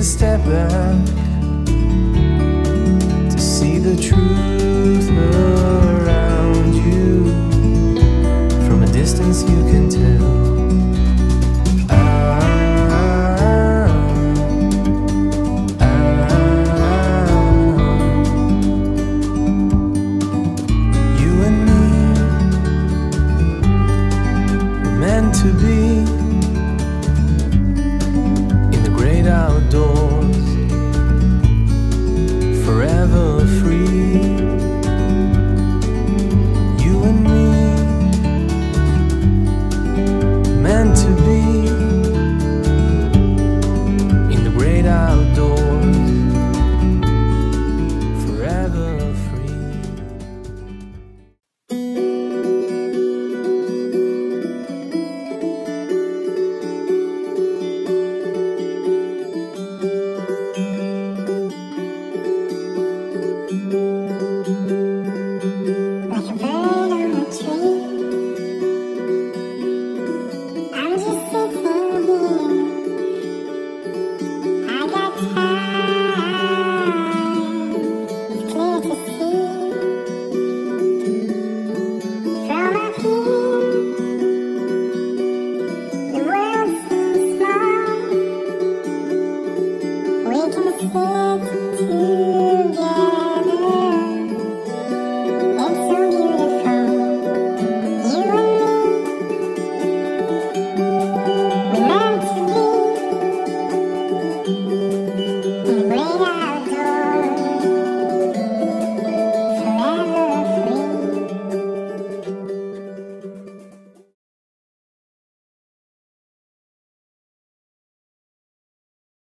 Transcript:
A step back love you.